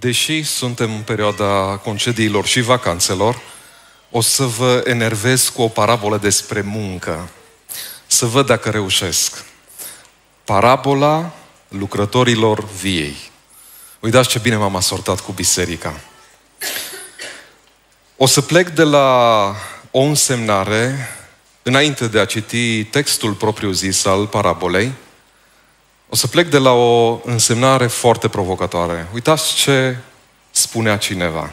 Deși suntem în perioada concediilor și vacanțelor, o să vă enervez cu o parabolă despre muncă. Să văd dacă reușesc. Parabola lucrătorilor viei. Uitați ce bine m-am asortat cu biserica. O să plec de la o însemnare, înainte de a citi textul propriu-zis al parabolei, o să plec de la o însemnare foarte provocatoare. Uitați ce spunea cineva.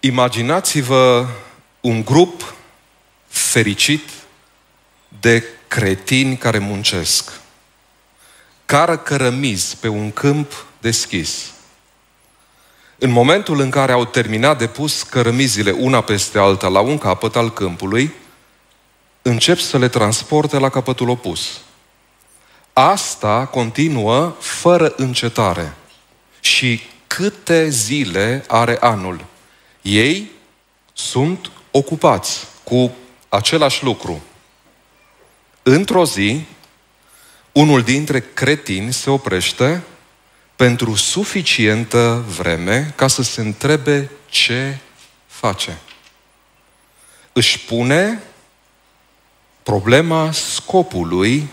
Imaginați-vă un grup fericit de cretini care muncesc. Cară cărămizi pe un câmp deschis. În momentul în care au terminat de pus cărămizile una peste alta la un capăt al câmpului, încep să le transporte la capătul opus. Asta continuă fără încetare. Și câte zile are anul? Ei sunt ocupați cu același lucru. Într-o zi, unul dintre cretini se oprește pentru suficientă vreme ca să se întrebe ce face. Își pune problema scopului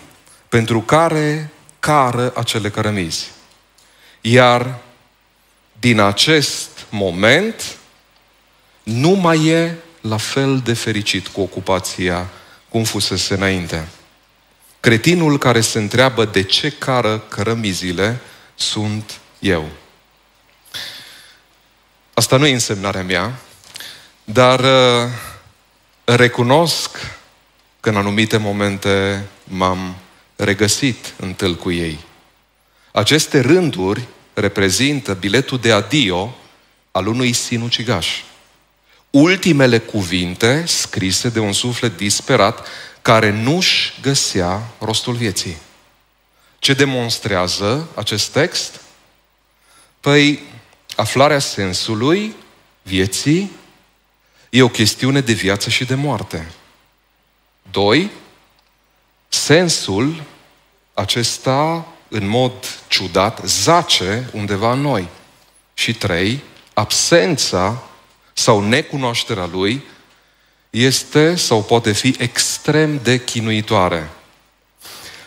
pentru care cară acele cărămizi. Iar din acest moment nu mai e la fel de fericit cu ocupația cum fusese înainte. Cretinul care se întreabă de ce cară cărămizile sunt eu. Asta nu e însemnarea mea, dar uh, recunosc că în anumite momente m-am regăsit în tâl cu ei. Aceste rânduri reprezintă biletul de adio al unui sinucigaș. Ultimele cuvinte scrise de un suflet disperat care nu-și găsea rostul vieții. Ce demonstrează acest text? Păi, aflarea sensului vieții e o chestiune de viață și de moarte. Doi, sensul acesta, în mod ciudat, zace undeva în noi. Și trei, absența sau necunoașterea lui este sau poate fi extrem de chinuitoare.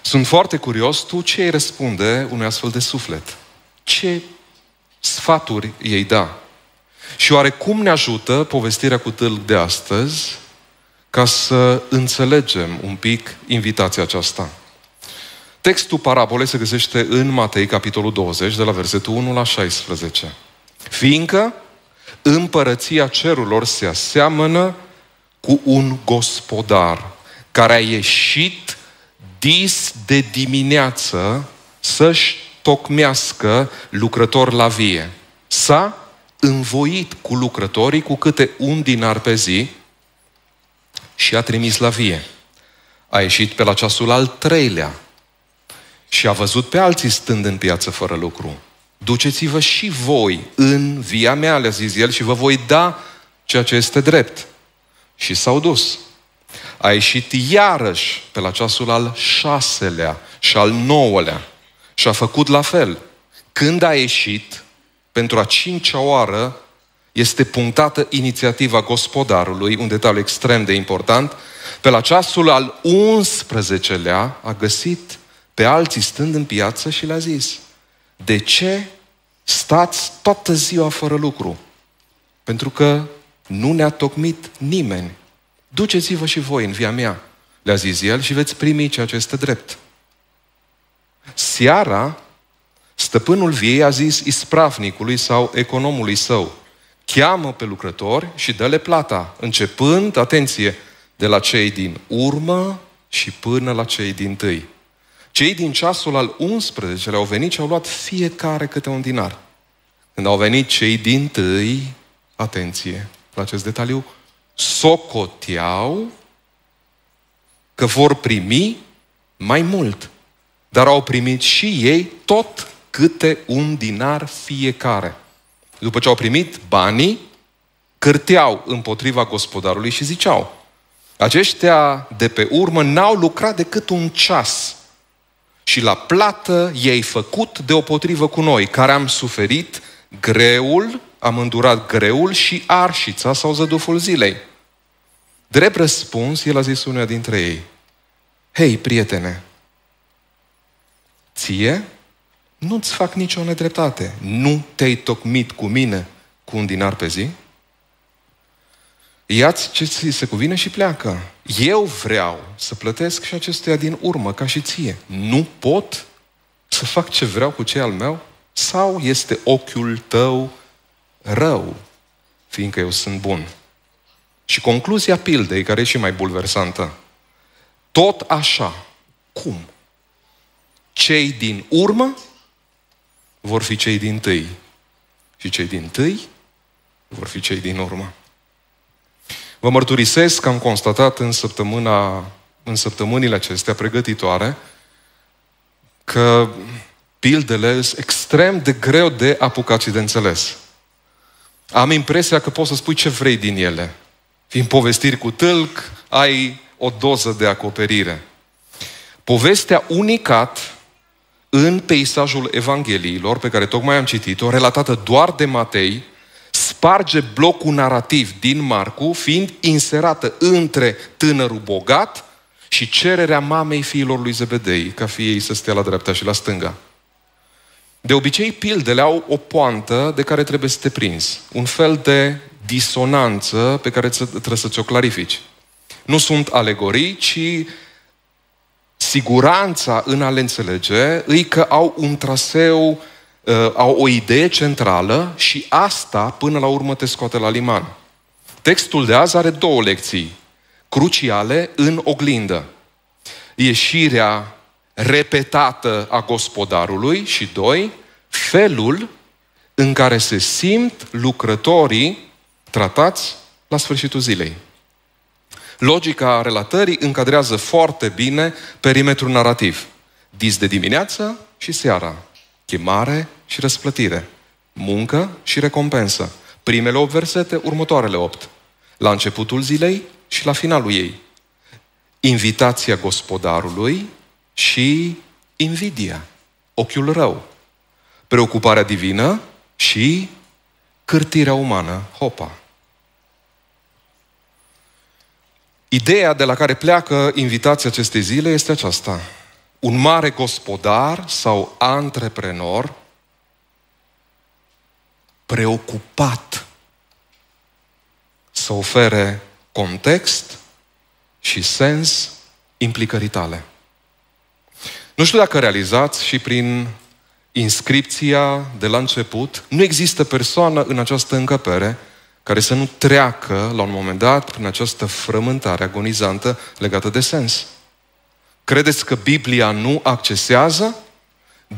Sunt foarte curios, tu ce îi răspunde unui astfel de suflet? Ce sfaturi ei da? Și oare cum ne ajută povestirea cu tâlc de astăzi ca să înțelegem un pic invitația aceasta? Textul parabolei se găsește în Matei, capitolul 20, de la versetul 1 la 16. Fiindcă împărăția cerurilor se aseamănă cu un gospodar care a ieșit dis de dimineață să-și tocmească lucrători la vie. S-a învoit cu lucrătorii cu câte un dinar pe zi și a trimis la vie. A ieșit pe la ceasul al treilea și a văzut pe alții stând în piață fără lucru. Duceți-vă și voi în via mea, le-a zis el, și vă voi da ceea ce este drept. Și s-au dus. A ieșit iarăși pe la ceasul al șaselea și al nouălea și a făcut la fel. Când a ieșit, pentru a cincea oară, este punctată inițiativa gospodarului, un detaliu extrem de important, pe la ceasul al 11-lea a găsit pe alții stând în piață și le-a zis, de ce stați toată ziua fără lucru? Pentru că nu ne-a tocmit nimeni. Duceți-vă și voi în via mea, le-a zis el, și veți primi ceea ce este drept. Seara, stăpânul viei a zis ispravnicului sau economului său, cheamă pe lucrători și dă-le plata, începând, atenție, de la cei din urmă și până la cei din tâi. Cei din ceasul al 11 au venit și au luat fiecare câte un dinar. Când au venit cei din tâi, atenție la acest detaliu, socoteau că vor primi mai mult. Dar au primit și ei tot câte un dinar fiecare. După ce au primit banii, cârteau împotriva gospodarului și ziceau, aceștia de pe urmă n-au lucrat decât un ceas și la plată ei făcut deopotrivă cu noi, care am suferit greul, am îndurat greul și arșița sau zăduful zilei. Drept răspuns, el a zis unuia dintre ei, Hei, prietene, ție nu-ți fac nicio nedreptate. Nu te-ai tocmit cu mine cu un dinar pe zi? Iați ce ți se cuvine și pleacă. Eu vreau să plătesc și acestuia din urmă, ca și ție. Nu pot să fac ce vreau cu cei al meu? Sau este ochiul tău rău, fiindcă eu sunt bun? Și concluzia pildei, care e și mai bulversantă. Tot așa, cum? Cei din urmă vor fi cei din tâi. Și cei din tâi vor fi cei din urmă. Vă mărturisesc că am constatat în, săptămâna, în săptămânile acestea pregătitoare că pildele sunt extrem de greu de apucat și de înțeles. Am impresia că poți să spui ce vrei din ele. Fiind povestiri cu tâlc, ai o doză de acoperire. Povestea unicat în peisajul Evangheliilor, pe care tocmai am citit-o, relatată doar de Matei, sparge blocul narrativ din Marcu, fiind inserată între tânărul bogat și cererea mamei fiilor lui Zebedei, ca fiii să stea la dreapta și la stânga. De obicei, pildele au o poantă de care trebuie să te prinzi. Un fel de disonanță pe care trebuie să ți-o clarifici. Nu sunt alegorii, ci siguranța în a le înțelege îi că au un traseu, uh, au o idee centrală și asta până la urmă te scoate la liman. Textul de azi are două lecții cruciale în oglindă. Ieșirea repetată a gospodarului și doi, felul în care se simt lucrătorii tratați la sfârșitul zilei. Logica relatării încadrează foarte bine perimetrul narrativ. Dis de dimineață și seara. Chemare și răsplătire. Muncă și recompensă. Primele 8 versete, următoarele 8. La începutul zilei și la finalul ei. Invitația gospodarului și invidia, ochiul rău. Preocuparea divină și cârtirea umană, hopa. Ideea de la care pleacă invitația acestei zile este aceasta. Un mare gospodar sau antreprenor preocupat să ofere context și sens implicării tale. Nu știu dacă realizați și prin inscripția de la început, nu există persoană în această încăpere care să nu treacă la un moment dat prin această frământare agonizantă legată de sens. Credeți că Biblia nu accesează?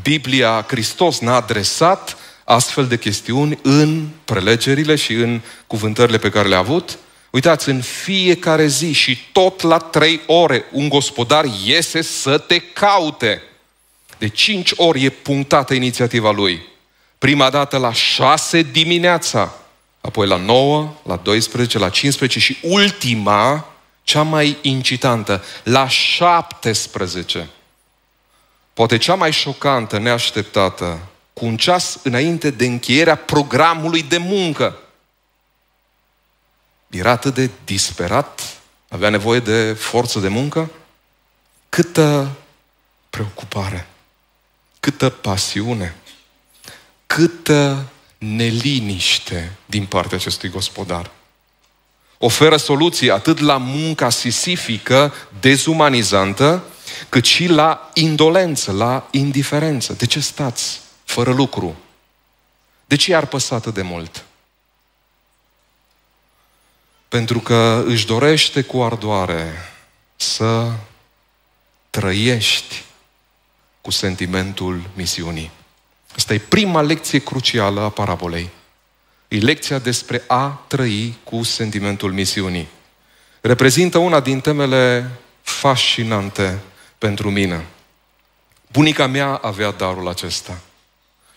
Biblia, Hristos n-a adresat astfel de chestiuni în prelegerile și în cuvântările pe care le-a avut? Uitați, în fiecare zi și tot la trei ore un gospodar iese să te caute. De cinci ori e punctată inițiativa lui. Prima dată la șase dimineața, apoi la 9, la 12, la 15 și ultima, cea mai incitantă, la 17. Poate cea mai șocantă, neașteptată, cu un ceas înainte de încheierea programului de muncă. Era atât de disperat, avea nevoie de forță de muncă. Câtă preocupare, câtă pasiune, câtă neliniște din partea acestui gospodar. Oferă soluții atât la munca sisifică, dezumanizantă, cât și la indolență, la indiferență. De ce stați fără lucru? De ce i-ar păsa atât de mult? Pentru că își dorește cu ardoare să trăiești cu sentimentul misiunii. Asta e prima lecție crucială a parabolei. E lecția despre a trăi cu sentimentul misiunii. Reprezintă una din temele fascinante pentru mine. Bunica mea avea darul acesta.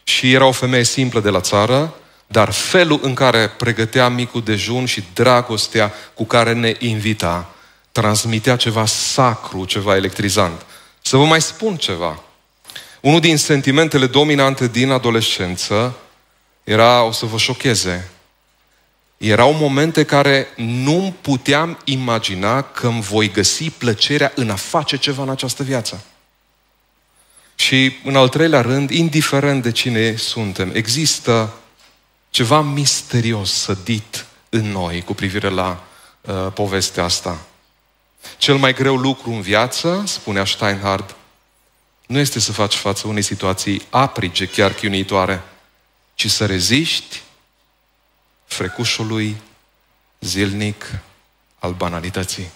Și era o femeie simplă de la țară, dar felul în care pregătea micul dejun și dragostea cu care ne invita, transmitea ceva sacru, ceva electrizant. Să vă mai spun ceva. Unul din sentimentele dominante din adolescență era, o să vă șocheze, erau momente care nu puteam imagina că îmi voi găsi plăcerea în a face ceva în această viață. Și în al treilea rând, indiferent de cine suntem, există ceva misterios sădit în noi cu privire la uh, povestea asta. Cel mai greu lucru în viață, spunea Steinhard, nu este să faci față unei situații aprige, chiar chiunitoare, ci să reziști frecușului zilnic al banalității.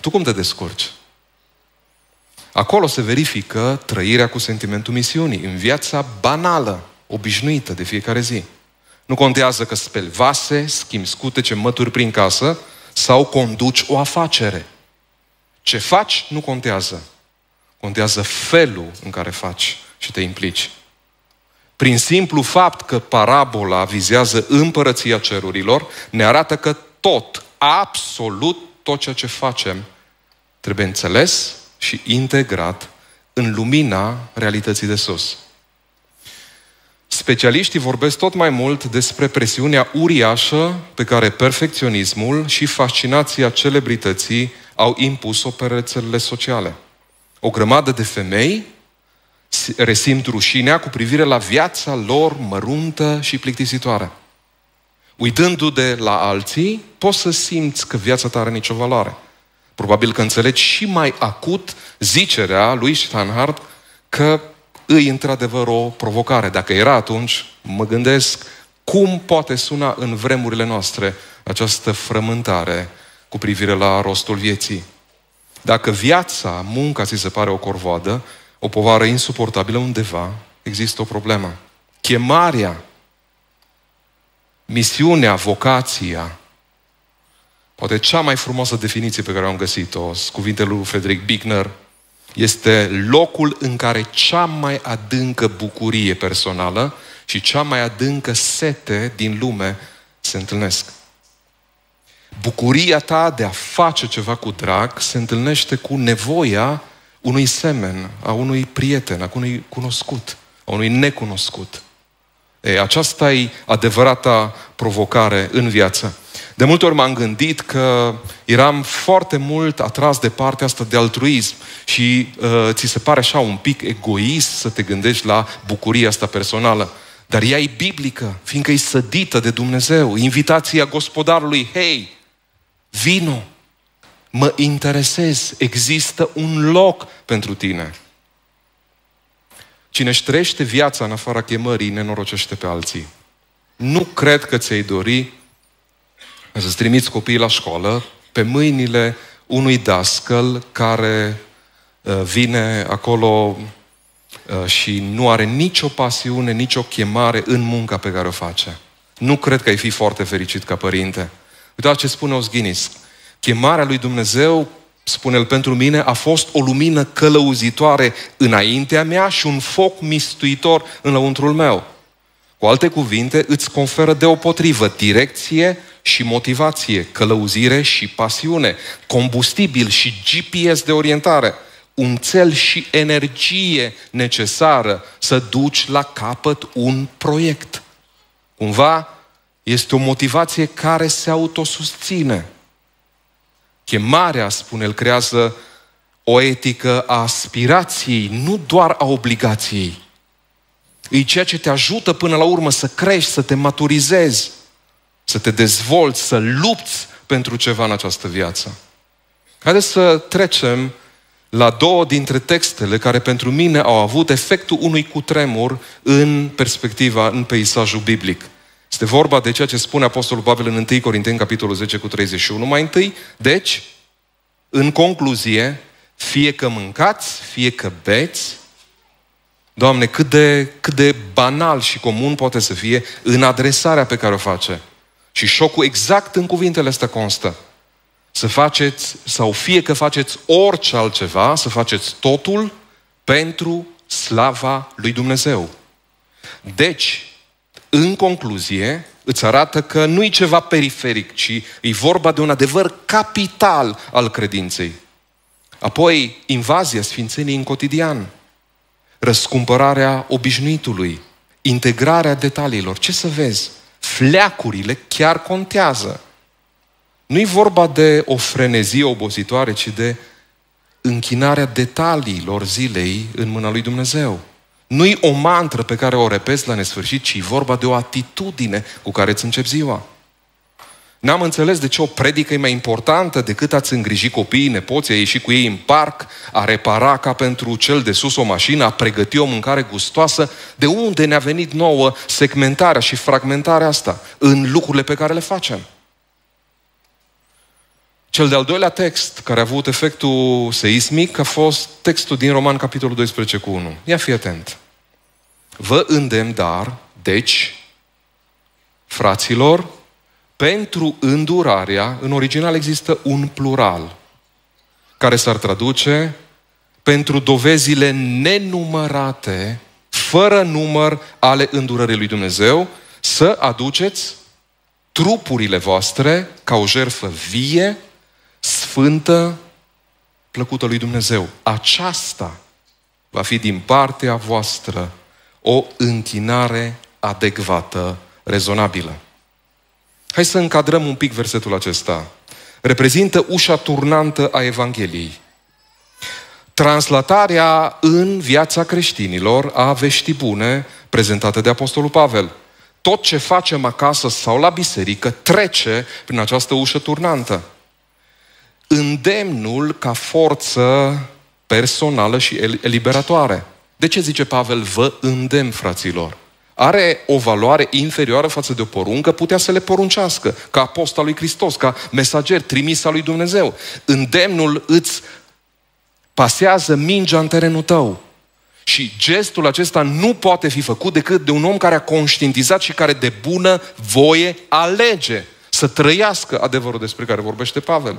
Tu cum te descurci? Acolo se verifică trăirea cu sentimentul misiunii, în viața banală, obișnuită de fiecare zi. Nu contează că speli vase, schimbi scutece, mături prin casă sau conduci o afacere. Ce faci nu contează. Contează felul în care faci și te implici. Prin simplu fapt că parabola vizează împărăția cerurilor, ne arată că tot, absolut tot ceea ce facem, trebuie înțeles și integrat în lumina realității de sus. Specialiștii vorbesc tot mai mult despre presiunea uriașă pe care perfecționismul și fascinația celebrității au impus-o pe rețelele sociale. O grămadă de femei resimt rușinea cu privire la viața lor măruntă și plictisitoare. Uitându de la alții, poți să simți că viața ta are nicio valoare. Probabil că înțelegi și mai acut zicerea lui Steinhardt că îi într-adevăr o provocare. Dacă era atunci, mă gândesc cum poate suna în vremurile noastre această frământare cu privire la rostul vieții. Dacă viața, munca ți se pare o corvoadă, o povară insuportabilă undeva, există o problemă. Chemarea, misiunea, vocația, poate cea mai frumoasă definiție pe care am găsit-o, cuvintele lui Frederick Bickner, este locul în care cea mai adâncă bucurie personală și cea mai adâncă sete din lume se întâlnesc. Bucuria ta de a face ceva cu drag se întâlnește cu nevoia unui semen, a unui prieten, a unui cunoscut, a unui necunoscut. E, aceasta e adevărata provocare în viață. De multe ori m-am gândit că eram foarte mult atras de partea asta de altruism și uh, ți se pare așa un pic egoist să te gândești la bucuria asta personală. Dar ea e biblică, fiindcă e sădită de Dumnezeu. Invitația gospodarului, hei, vino, mă interesez, există un loc pentru tine. Cine își trăiește viața în afara chemării, nenorocește pe alții. Nu cred că ți-ai dori să-ți trimiți copiii la școală pe mâinile unui dascăl care uh, vine acolo uh, și nu are nicio pasiune, nicio chemare în munca pe care o face. Nu cred că ai fi foarte fericit ca părinte. Uitați ce spune Osghinis. Chemarea lui Dumnezeu, spune el pentru mine, a fost o lumină călăuzitoare înaintea mea și un foc mistuitor în lăuntrul meu. Cu alte cuvinte, îți conferă deopotrivă direcție și motivație, călăuzire și pasiune, combustibil și GPS de orientare, un cel și energie necesară să duci la capăt un proiect. Cumva este o motivație care se autosusține. Chemarea, spune el, creează o etică a aspirației, nu doar a obligației. E ceea ce te ajută până la urmă să crești, să te maturizezi, să te dezvolți, să lupți pentru ceva în această viață. Haideți să trecem la două dintre textele care pentru mine au avut efectul unui cutremur în perspectiva, în peisajul biblic. Este vorba de ceea ce spune Apostolul Pavel în 1 Corinteni, capitolul 10 cu 31. Mai întâi, deci, în concluzie, fie că mâncați, fie că beți, Doamne, cât de, cât de banal și comun poate să fie în adresarea pe care o face. Și șocul exact în cuvintele astea constă. Să faceți, sau fie că faceți orice altceva, să faceți totul pentru slava lui Dumnezeu. Deci, în concluzie, îți arată că nu e ceva periferic, ci e vorba de un adevăr capital al credinței. Apoi, invazia Sfințenii în cotidian. răscumpărarea obișnuitului, integrarea detaliilor. Ce să vezi? Fleacurile chiar contează. Nu-i vorba de o frenezie obositoare, ci de închinarea detaliilor zilei în mâna lui Dumnezeu. Nu-i o mantră pe care o repezi la nesfârșit, ci vorba de o atitudine cu care îți începi ziua. N-am înțeles de ce o predică e mai importantă decât ați îngriji copiii, nepoții, a ieși cu ei în parc, a repara ca pentru cel de sus o mașină, a pregăti o mâncare gustoasă. De unde ne-a venit nouă segmentarea și fragmentarea asta în lucrurile pe care le facem? Cel de-al doilea text care a avut efectul seismic a fost textul din Roman, capitolul 12 cu 1. Ia fi atent. Vă îndemn, dar, deci, fraților, pentru îndurarea, în original există un plural, care s-ar traduce pentru dovezile nenumărate, fără număr ale îndurării lui Dumnezeu, să aduceți trupurile voastre ca o jertfă vie, sfântă, plăcută lui Dumnezeu. Aceasta va fi din partea voastră o închinare adecvată, rezonabilă. Hai să încadrăm un pic versetul acesta. Reprezintă ușa turnantă a Evangheliei. Translatarea în viața creștinilor a veștii bune prezentate de Apostolul Pavel. Tot ce facem acasă sau la biserică trece prin această ușă turnantă. Îndemnul ca forță personală și eliberatoare. De ce zice Pavel, vă îndemn, fraților? are o valoare inferioară față de o poruncă, putea să le poruncească, ca apostol lui Hristos, ca mesager trimis al lui Dumnezeu. Îndemnul îți pasează mingea în terenul tău. Și gestul acesta nu poate fi făcut decât de un om care a conștientizat și care de bună voie alege să trăiască adevărul despre care vorbește Pavel.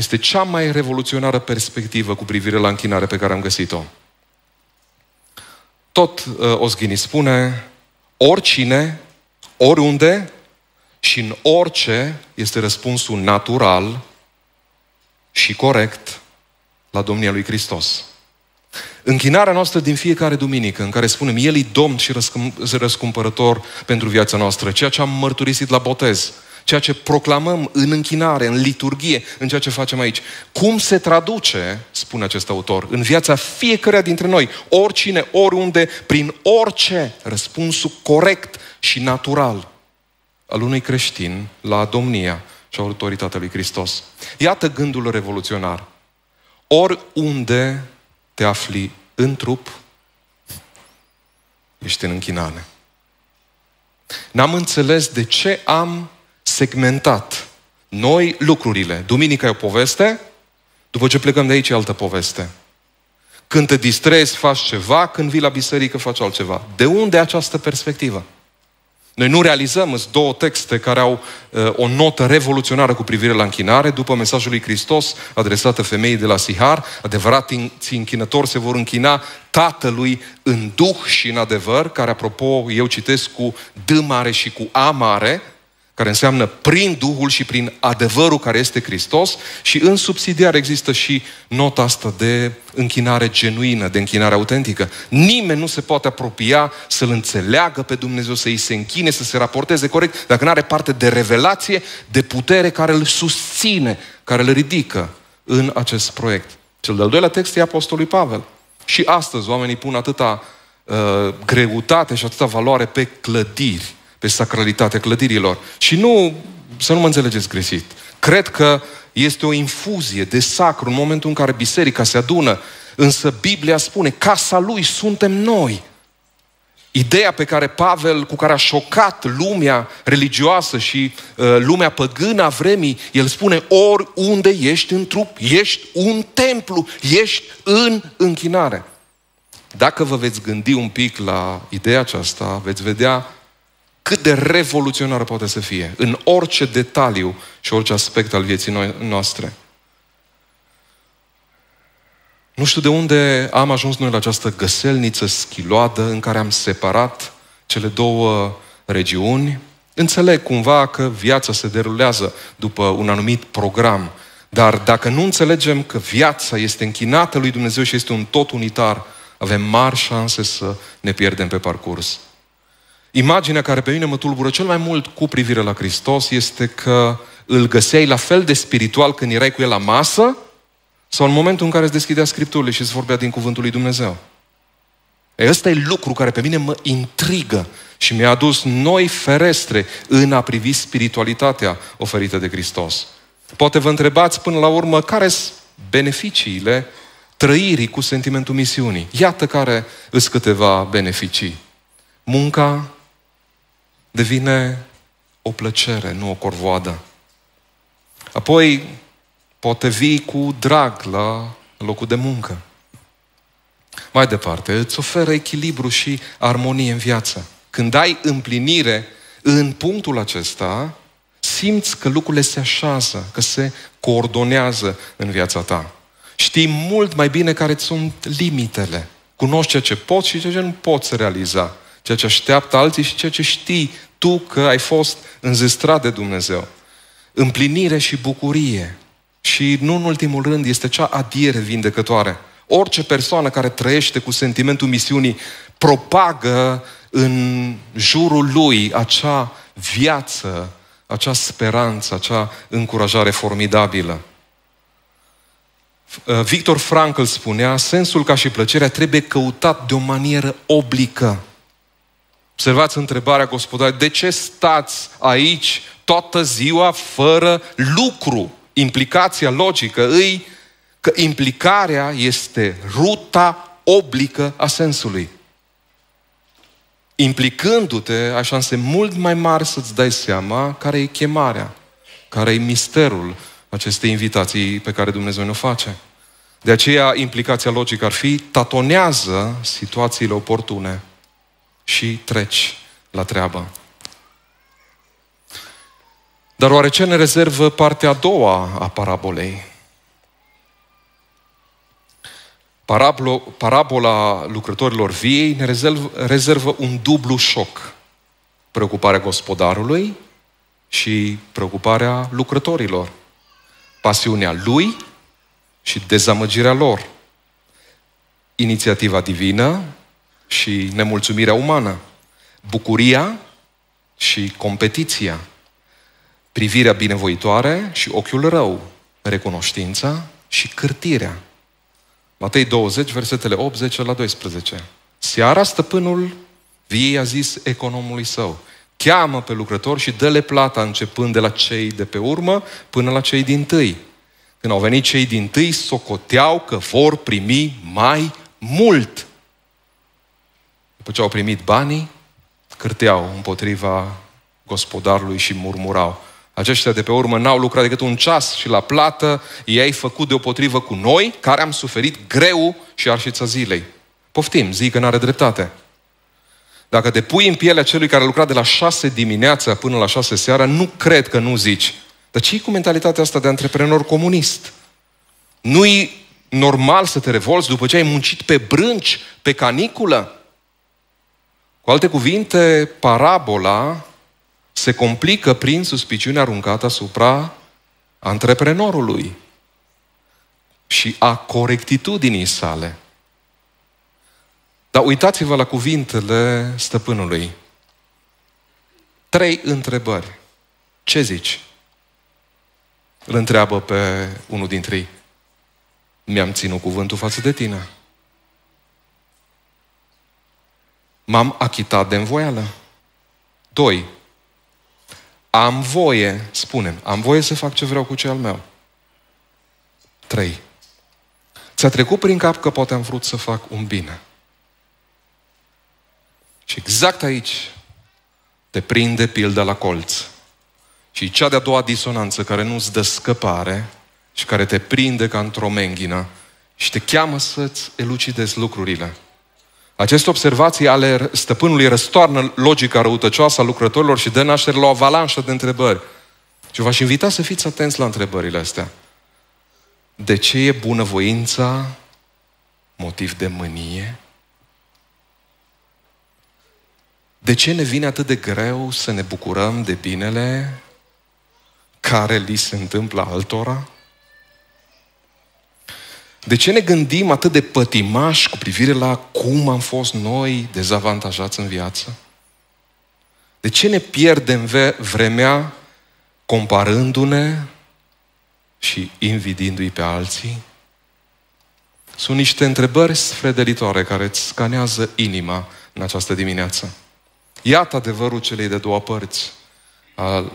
Este cea mai revoluționară perspectivă cu privire la închinare pe care am găsit-o. Tot uh, Osghini spune, oricine, oriunde și în orice este răspunsul natural și corect la domnia lui Hristos. Închinarea noastră din fiecare duminică, în care spunem, El e Domn și răscumpărător pentru viața noastră, ceea ce am mărturisit la botez, ceea ce proclamăm în închinare, în liturgie, în ceea ce facem aici. Cum se traduce, spune acest autor, în viața fiecăruia dintre noi, oricine, oriunde, prin orice, răspunsul corect și natural al unui creștin la domnia și autoritatea lui Hristos. Iată gândul revoluționar. Oriunde te afli în trup, ești în închinare. N-am înțeles de ce am segmentat noi lucrurile. Duminica e o poveste, după ce plecăm de aici e altă poveste. Când te distrezi, faci ceva, când vii la biserică, faci altceva. De unde această perspectivă? Noi nu realizăm, sunt două texte care au uh, o notă revoluționară cu privire la închinare, după mesajul lui Hristos adresată femeii de la Sihar, adevărații închinători se vor închina Tatălui în duh și în adevăr, care, apropo, eu citesc cu D mare și cu A mare, care înseamnă prin Duhul și prin adevărul care este Hristos și în subsidiar există și nota asta de închinare genuină, de închinare autentică. Nimeni nu se poate apropia să-L înțeleagă pe Dumnezeu, să-i se închine, să se raporteze corect, dacă nu are parte de revelație, de putere care îl susține, care îl ridică în acest proiect. Cel de-al doilea text e Apostolului Pavel. Și astăzi oamenii pun atâta uh, greutate și atâta valoare pe clădiri pe sacralitatea clădirilor. Și nu, să nu mă înțelegeți greșit, cred că este o infuzie de sacru în momentul în care biserica se adună, însă Biblia spune, casa lui suntem noi. Ideea pe care Pavel, cu care a șocat lumea religioasă și uh, lumea păgână a vremii, el spune, oriunde ești în trup, ești un templu, ești în închinare. Dacă vă veți gândi un pic la ideea aceasta, veți vedea cât de revoluționară poate să fie în orice detaliu și orice aspect al vieții noastre. Nu știu de unde am ajuns noi la această găselniță schiloadă în care am separat cele două regiuni. Înțeleg cumva că viața se derulează după un anumit program, Dar dacă nu înțelegem că viața este închinată lui Dumnezeu și este un tot unitar, avem mari șanse să ne pierdem pe parcurs. Imaginea care pe mine mă tulbură cel mai mult cu privire la Hristos este că îl găseai la fel de spiritual când erai cu el la masă sau în momentul în care îți deschidea Scripturile și îți vorbea din Cuvântul lui Dumnezeu. E, ăsta e lucru care pe mine mă intrigă și mi-a adus noi ferestre în a privi spiritualitatea oferită de Hristos. Poate vă întrebați până la urmă care sunt beneficiile trăirii cu sentimentul misiunii. Iată care îs câteva beneficii. Munca devine o plăcere, nu o corvoadă. Apoi, poate vii cu drag la locul de muncă. Mai departe, îți oferă echilibru și armonie în viață. Când ai împlinire în punctul acesta, simți că lucrurile se așează, că se coordonează în viața ta. Știi mult mai bine care sunt limitele. Cunoști ceea ce poți și ceea ce nu poți realiza. Ceea ce așteaptă alții și ceea ce știi tu că ai fost înzestrat de Dumnezeu. Împlinire și bucurie. Și nu în ultimul rând este cea adiere vindecătoare. Orice persoană care trăiește cu sentimentul misiunii propagă în jurul lui acea viață, acea speranță, acea încurajare formidabilă. Uh, Victor Frankl spunea, sensul ca și plăcerea trebuie căutat de o manieră oblică. Observați întrebarea gospodară, de ce stați aici toată ziua fără lucru? Implicația logică îi că implicarea este ruta oblică a sensului. Implicându-te, ai șanse mult mai mari să-ți dai seama care e chemarea, care e misterul acestei invitații pe care Dumnezeu ne-o face. De aceea, implicația logică ar fi tatonează situațiile oportune și treci la treabă. Dar oare ce ne rezervă partea a doua a parabolei? Parabolo, parabola lucrătorilor viei ne rezervă, rezervă un dublu șoc. Preocuparea gospodarului și preocuparea lucrătorilor. Pasiunea lui și dezamăgirea lor. Inițiativa divină și nemulțumirea umană. Bucuria și competiția. Privirea binevoitoare și ochiul rău. Recunoștința și cârtirea. Matei 20, versetele 80 la 12. Seara stăpânul viei a zis economului său, cheamă pe lucrători și dă-le plata începând de la cei de pe urmă până la cei din tâi. Când au venit cei din tâi, socoteau că vor primi mai mult. După ce au primit banii, cârteau împotriva gospodarului și murmurau. Aceștia de pe urmă n-au lucrat decât un ceas și la plată ei făcut deopotrivă cu noi, care am suferit greu și arșița zilei. Poftim, zic că n-are dreptate. Dacă te pui în pielea celui care a lucrat de la șase dimineața până la șase seara, nu cred că nu zici. Dar ce cu mentalitatea asta de antreprenor comunist? Nu-i normal să te revolți după ce ai muncit pe brânci, pe caniculă? Cu alte cuvinte, parabola se complică prin suspiciunea aruncată asupra antreprenorului și a corectitudinii sale. Dar uitați-vă la cuvintele stăpânului. Trei întrebări. Ce zici? Îl întreabă pe unul dintre ei. Mi-am ținut cuvântul față de tine. M-am achitat de învoială. Doi, am voie, spunem, am voie să fac ce vreau cu cel meu. Trei. Ți-a trecut prin cap că poate am vrut să fac un bine. Și exact aici te prinde pilda la colț. Și cea de-a doua disonanță care nu-ți dă scăpare și care te prinde ca într-o menghină și te cheamă să-ți elucidezi lucrurile. Aceste observații ale stăpânului răstoarnă logica răutăcioasă a lucrătorilor și dă naștere la o avalanșă de întrebări. Și v-aș invita să fiți atenți la întrebările astea. De ce e bunăvoința motiv de mânie? De ce ne vine atât de greu să ne bucurăm de binele care li se întâmplă altora? De ce ne gândim atât de pătimași cu privire la cum am fost noi dezavantajați în viață? De ce ne pierdem vremea comparându-ne și invidiindu-i pe alții? Sunt niște întrebări sfredelitoare care îți scanează inima în această dimineață. Iată adevărul celei de două părți al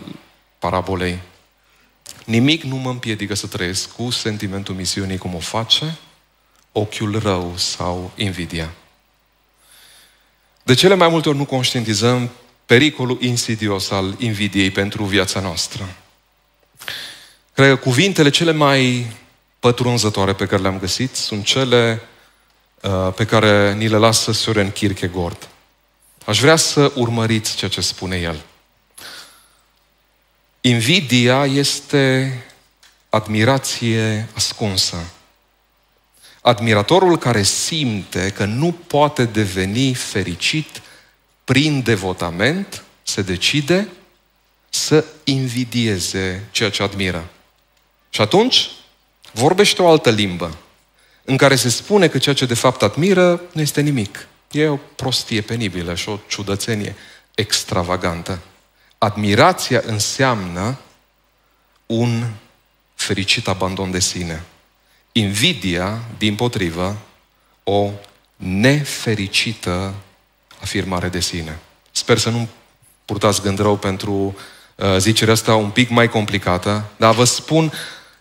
parabolei. Nimic nu mă împiedică să trăiesc cu sentimentul misiunii cum o face ochiul rău sau invidia. De cele mai multe ori nu conștientizăm pericolul insidios al invidiei pentru viața noastră. Cred că cuvintele cele mai pătrunzătoare pe care le-am găsit sunt cele uh, pe care ni le lasă Søren Kierkegaard. Aș vrea să urmăriți ceea ce spune el. Invidia este admirație ascunsă. Admiratorul care simte că nu poate deveni fericit prin devotament, se decide să invidieze ceea ce admiră. Și atunci vorbește o altă limbă, în care se spune că ceea ce de fapt admiră nu este nimic. E o prostie penibilă și o ciudățenie extravagantă. Admirația înseamnă un fericit abandon de sine. Invidia, din potrivă, o nefericită afirmare de sine. Sper să nu purtați gând rău pentru uh, zicerea asta un pic mai complicată, dar vă spun,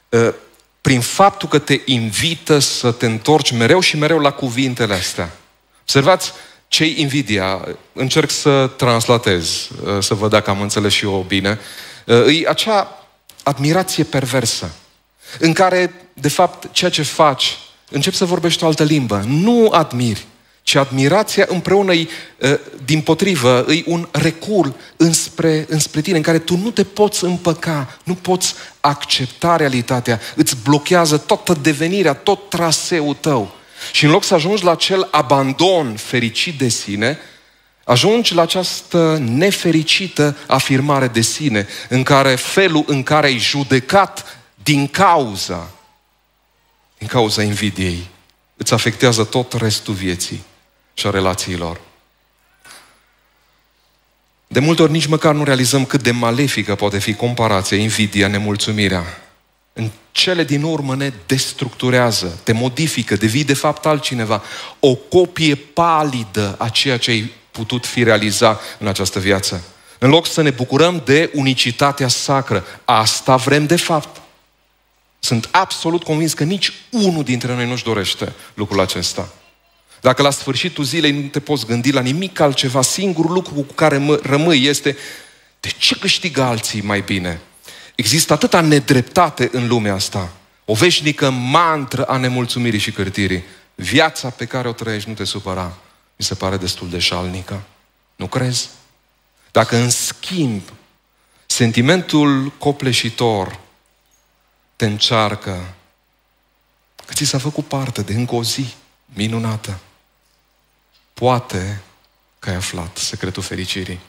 uh, prin faptul că te invită să te întorci mereu și mereu la cuvintele astea. Observați, ce invidia, încerc să translatez, uh, să văd dacă am înțeles și eu bine, uh, e acea admirație perversă, în care, de fapt, ceea ce faci, începi să vorbești o altă limbă. Nu admiri, ci admirația împreună e, uh, din potrivă, e un recul înspre, înspre tine, în care tu nu te poți împăca, nu poți accepta realitatea, îți blochează toată devenirea, tot traseul tău. Și în loc să ajungi la acel abandon fericit de sine, ajungi la această nefericită afirmare de sine, în care felul în care ai judecat din cauza, din cauza invidiei, îți afectează tot restul vieții și a relațiilor. De multe ori nici măcar nu realizăm cât de malefică poate fi comparația, invidia, nemulțumirea în cele din urmă ne destructurează, te modifică, devii de fapt altcineva. O copie palidă a ceea ce ai putut fi realiza în această viață. În loc să ne bucurăm de unicitatea sacră, asta vrem de fapt. Sunt absolut convins că nici unul dintre noi nu-și dorește lucrul acesta. Dacă la sfârșitul zilei nu te poți gândi la nimic altceva, singurul lucru cu care rămâi este de ce câștigă alții mai bine? Există atâta nedreptate în lumea asta. O veșnică mantră a nemulțumirii și cârtirii. Viața pe care o trăiești nu te supăra. Mi se pare destul de șalnică. Nu crezi? Dacă în schimb sentimentul copleșitor te încearcă că ți s-a făcut parte de încă o zi minunată, poate că ai aflat secretul fericirii.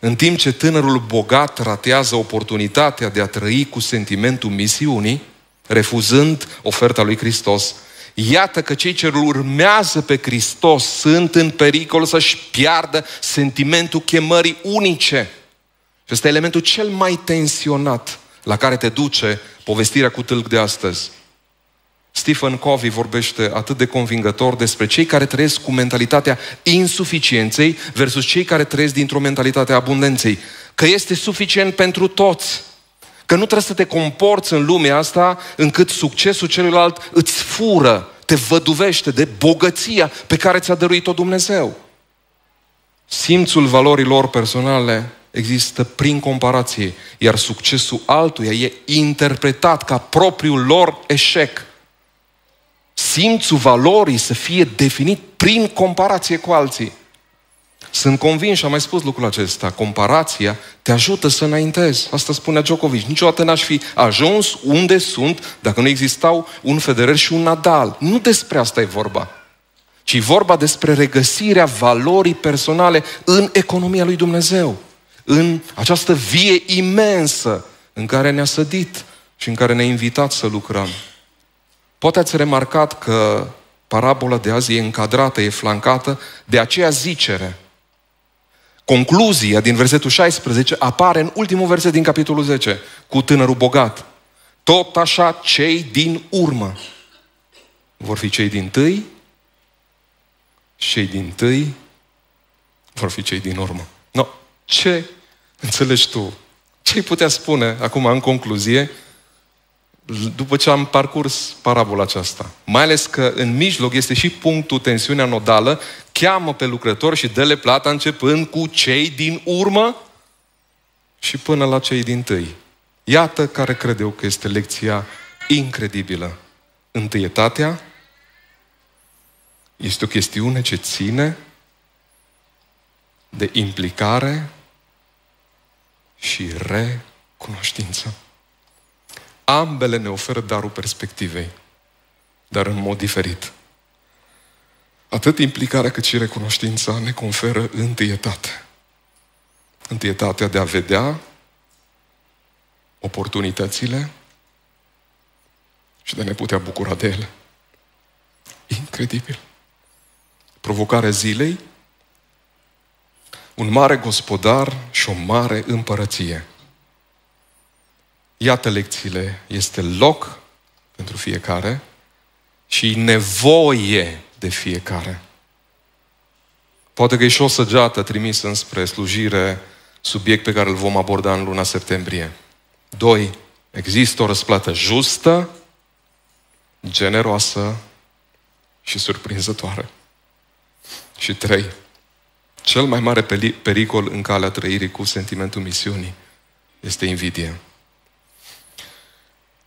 În timp ce tânărul bogat ratează oportunitatea de a trăi cu sentimentul misiunii, refuzând oferta lui Hristos, iată că cei ce urmează pe Hristos sunt în pericol să-și piardă sentimentul chemării unice. Și este elementul cel mai tensionat la care te duce povestirea cu tâlc de astăzi. Stephen Covey vorbește atât de convingător despre cei care trăiesc cu mentalitatea insuficienței versus cei care trăiesc dintr-o mentalitate a abundenței. Că este suficient pentru toți. Că nu trebuie să te comporți în lumea asta încât succesul celuilalt îți fură, te văduvește de bogăția pe care ți-a dăruit-o Dumnezeu. Simțul valorilor personale există prin comparație, iar succesul altuia e interpretat ca propriul lor eșec simțul valorii să fie definit prin comparație cu alții. Sunt convins și am mai spus lucrul acesta. Comparația te ajută să înaintezi. Asta spunea Djokovic. Niciodată n-aș fi ajuns unde sunt dacă nu existau un Federer și un Nadal. Nu despre asta e vorba. Ci vorba despre regăsirea valorii personale în economia lui Dumnezeu. În această vie imensă în care ne-a sădit și în care ne-a invitat să lucrăm. Poate ați remarcat că parabola de azi e încadrată, e flancată de aceea zicere. Concluzia din versetul 16 apare în ultimul verset din capitolul 10, cu tânărul bogat. Tot așa cei din urmă vor fi cei din tâi, cei din tâi vor fi cei din urmă. No, ce înțelegi tu? Ce ai putea spune acum în concluzie după ce am parcurs parabola aceasta? Mai ales că în mijloc este și punctul tensiunea nodală, cheamă pe lucrători și dă-le plata începând cu cei din urmă și până la cei din tâi. Iată care cred eu că este lecția incredibilă. Întâietatea este o chestiune ce ține de implicare și recunoștință. Ambele ne oferă darul perspectivei, dar în mod diferit. Atât implicarea cât și recunoștința ne conferă întâietate. Întâietatea de a vedea oportunitățile și de a ne putea bucura de ele. Incredibil. Provocarea zilei, un mare gospodar și o mare împărăție. Iată lecțiile, este loc pentru fiecare și nevoie de fiecare. Poate că e și o săgeată trimisă înspre slujire, subiect pe care îl vom aborda în luna septembrie. Doi, există o răsplată justă, generoasă și surprinzătoare. Și trei, cel mai mare pericol în calea trăirii cu sentimentul misiunii este invidia.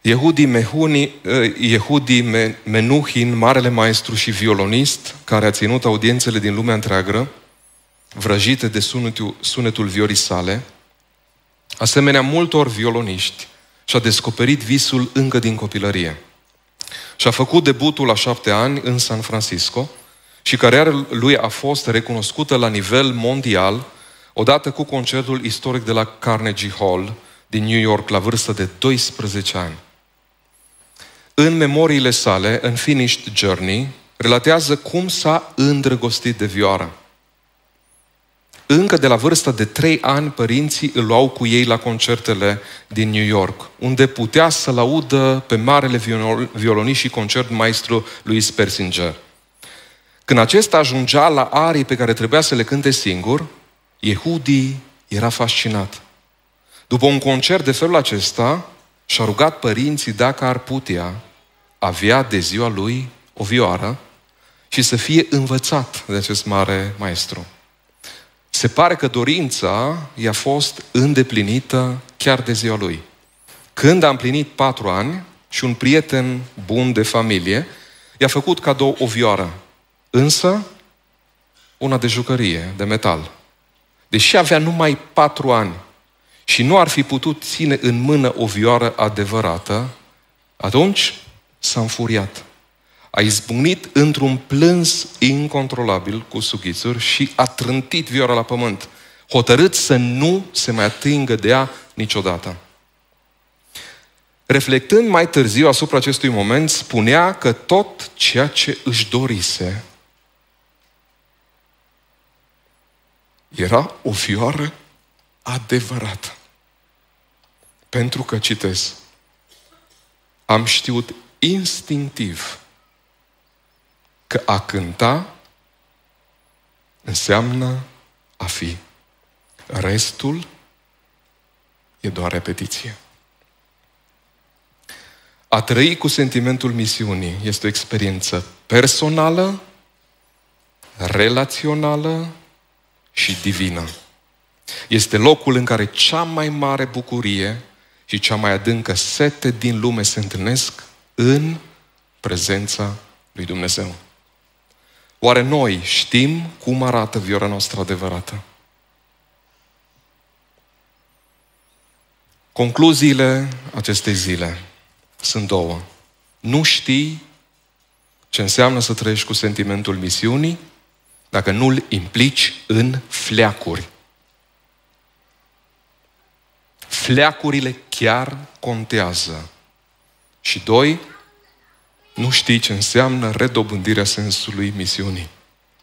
Yehudi, Mehuni, eh, Yehudi Menuhin, marele maestru și violonist, care a ținut audiențele din lumea întreagă, vrăjite de sunetul, sunetul viorii sale, asemenea multor violoniști, și-a descoperit visul încă din copilărie. Și-a făcut debutul la șapte ani în San Francisco și cariera lui a fost recunoscută la nivel mondial odată cu concertul istoric de la Carnegie Hall din New York la vârstă de 12 ani. În memoriile sale, în Finished Journey, relatează cum s-a îndrăgostit de vioară. Încă de la vârsta de trei ani, părinții îl luau cu ei la concertele din New York, unde putea să-l audă pe marele violonist și concert maestru Louis Persinger. Când acesta ajungea la arii pe care trebuia să le cânte singur, Yehudi era fascinat. După un concert de felul acesta, și-a rugat părinții dacă ar putea avea de ziua lui o vioară și să fie învățat de acest mare maestru. Se pare că dorința i-a fost îndeplinită chiar de ziua lui. Când a împlinit patru ani și un prieten bun de familie i-a făcut cadou o vioară, însă una de jucărie, de metal. Deși avea numai patru ani și nu ar fi putut ține în mână o vioară adevărată, atunci s-a înfuriat a izbucnit într-un plâns incontrolabil cu sughițuri și a trântit vioara la pământ, hotărât să nu se mai atingă de ea niciodată. Reflectând mai târziu asupra acestui moment, spunea că tot ceea ce își dorise era o vioară adevărată. Pentru că, citesc, am știut instinctiv că a cânta înseamnă a fi. Restul e doar repetiție. A trăi cu sentimentul misiunii este o experiență personală, relațională și divină. Este locul în care cea mai mare bucurie și cea mai adâncă sete din lume se întâlnesc în prezența lui Dumnezeu. Oare noi știm cum arată vioara noastră adevărată? Concluziile acestei zile sunt două. Nu știi ce înseamnă să trăiești cu sentimentul misiunii dacă nu-l implici în fleacuri. Fleacurile chiar contează. Și doi, nu știi ce înseamnă redobândirea sensului misiunii,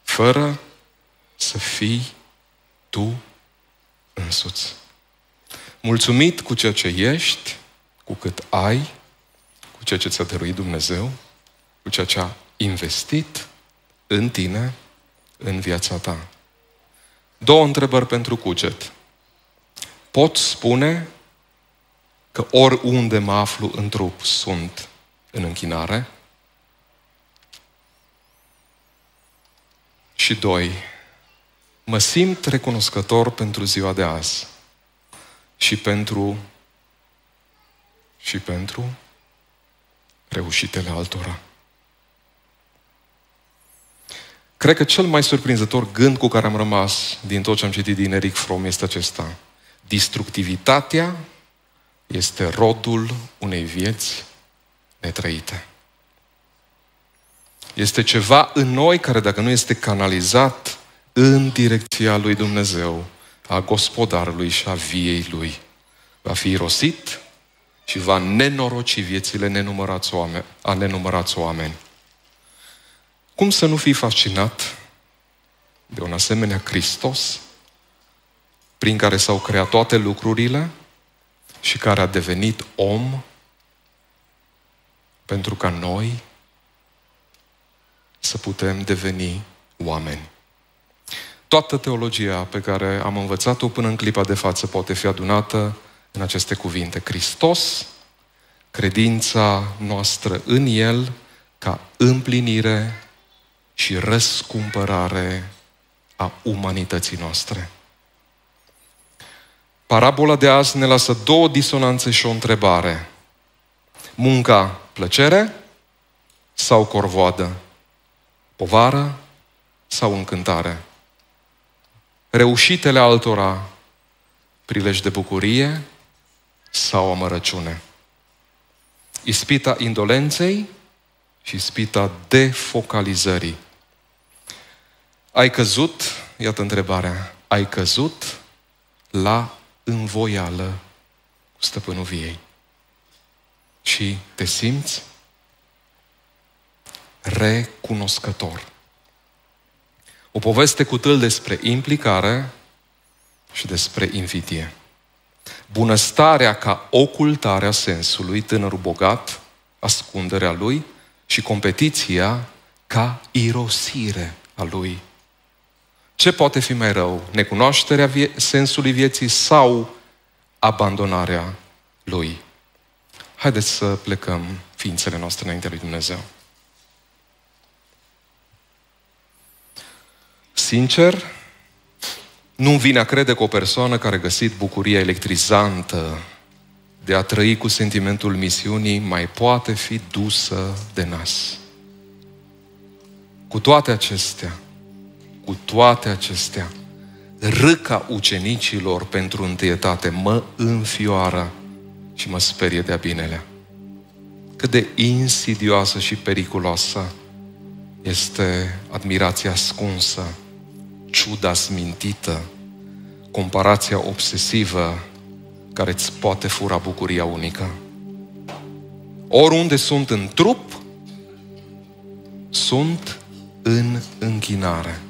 fără să fii tu însuți. Mulțumit cu ceea ce ești, cu cât ai, cu ceea ce ți-a dăruit Dumnezeu, cu ceea ce a investit în tine, în viața ta. Două întrebări pentru cuget. Pot spune că oriunde mă aflu în trup sunt în închinare? Și doi, mă simt recunoscător pentru ziua de azi și pentru și pentru reușitele altora. Cred că cel mai surprinzător gând cu care am rămas din tot ce am citit din Eric Fromm este acesta. Distructivitatea este rodul unei vieți netrăite. Este ceva în noi care, dacă nu este canalizat în direcția lui Dumnezeu, a gospodarului și a viei lui, va fi irosit și va nenoroci viețile nenumărați oameni, a nenumărați oameni. Cum să nu fii fascinat de un asemenea Hristos prin care s-au creat toate lucrurile și care a devenit om pentru ca noi să putem deveni oameni. Toată teologia pe care am învățat-o până în clipa de față poate fi adunată în aceste cuvinte. Hristos, credința noastră în El, ca împlinire și răscumpărare a umanității noastre. Parabola de azi ne lasă două disonanțe și o întrebare. Munca plăcere sau corvoadă? Povară sau încântare? Reușitele altora prilej de bucurie sau amărăciune? Ispita indolenței și ispita defocalizării. Ai căzut, iată întrebarea, ai căzut la învoială cu stăpânul viei. Și te simți recunoscător. O poveste cu tâl despre implicare și despre invidie. Bunăstarea ca ocultarea sensului, tânărul bogat, ascunderea lui și competiția ca irosire a lui. Ce poate fi mai rău? Necunoașterea vie- sensului vieții sau abandonarea lui? Haideți să plecăm ființele noastre înaintea lui Dumnezeu. Sincer, nu vine a crede că o persoană care a găsit bucuria electrizantă de a trăi cu sentimentul misiunii mai poate fi dusă de nas. Cu toate acestea, cu toate acestea, râca ucenicilor pentru întâietate mă înfioară și mă sperie de-a binelea. Cât de insidioasă și periculoasă este admirația ascunsă, ciuda smintită, comparația obsesivă care îți poate fura bucuria unică. Oriunde sunt în trup, sunt în închinare.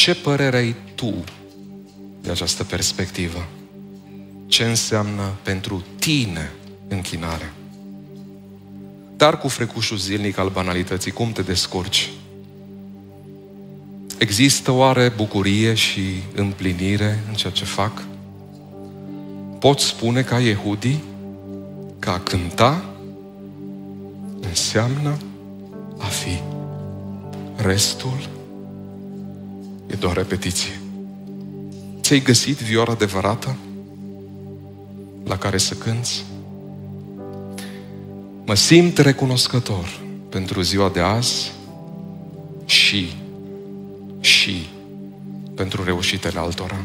Ce părere ai tu de această perspectivă? Ce înseamnă pentru tine închinare? Dar cu frecușul zilnic al banalității, cum te descurci? Există oare bucurie și împlinire în ceea ce fac? Pot spune ca Yehudi că a cânta înseamnă a fi. Restul e doar repetiție. Ți-ai găsit vioara adevărată la care să cânți? Mă simt recunoscător pentru ziua de azi și, și pentru reușitele altora.